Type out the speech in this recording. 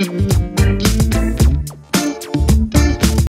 time.